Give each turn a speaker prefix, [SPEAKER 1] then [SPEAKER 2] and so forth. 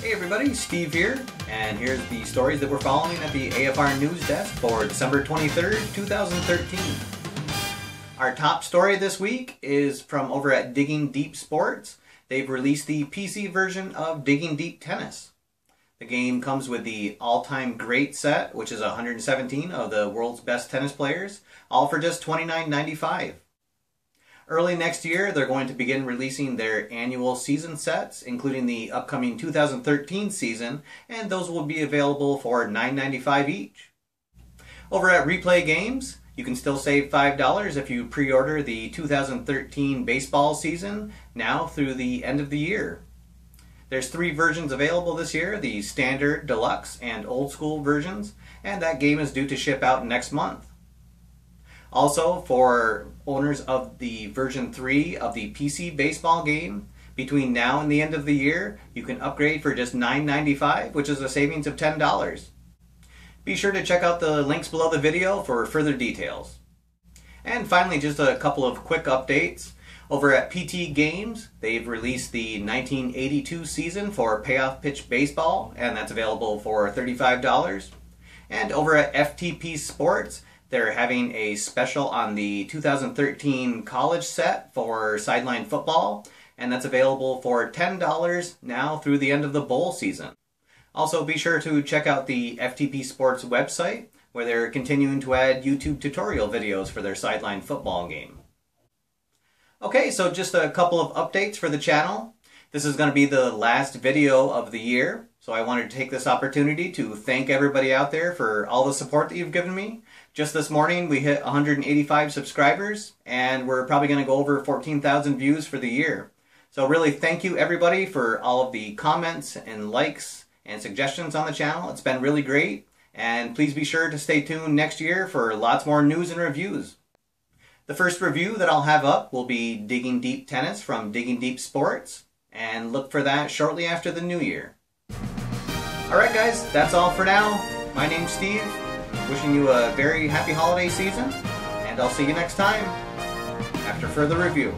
[SPEAKER 1] Hey everybody, Steve here, and here's the stories that we're following at the AFR News Desk for December 23rd, 2013. Our top story this week is from over at Diggin Deep Sports. They've released the PC version of Diggin Deep Tennis. The game comes with the all-time great set, which is 117 of the world's best tennis players, all for just $29.95. Early next year, they're going to begin releasing their annual season sets, including the upcoming 2013 season, and those will be available for $9.95 each. Over at Replay Games, you can still save $5 if you pre-order the 2013 baseball season now through the end of the year. There's three versions available this year, the standard, deluxe, and old school versions, and that game is due to ship out next month. Also, for owners of the version 3 of the PC baseball game, between now and the end of the year, you can upgrade for just $9.95, which is a savings of $10. Be sure to check out the links below the video for further details. And finally, just a couple of quick updates. Over at PT Games, they've released the 1982 season for Payoff Pitch Baseball, and that's available for $35. And over at FTP Sports, they're having a special on the 2013 college set for sideline football, and that's available for $10 now through the end of the bowl season. Also, be sure to check out the FTP Sports website, where they're continuing to add YouTube tutorial videos for their sideline football game. Okay, so just a couple of updates for the channel. This is going to be the last video of the year, so I wanted to take this opportunity to thank everybody out there for all the support that you've given me. Just this morning, we hit 185 subscribers, and we're probably going to go over 14,000 views for the year. So really, thank you everybody for all of the comments and likes and suggestions on the channel. It's been really great, and please be sure to stay tuned next year for lots more news and reviews. The first review that I'll have up will be Diggin Deep Tennis from Diggin Deep Sports, and look for that shortly after the new year. Alright guys, that's all for now. My name's Steve. Wishing you a very happy holiday season, and I'll see you next time after further review.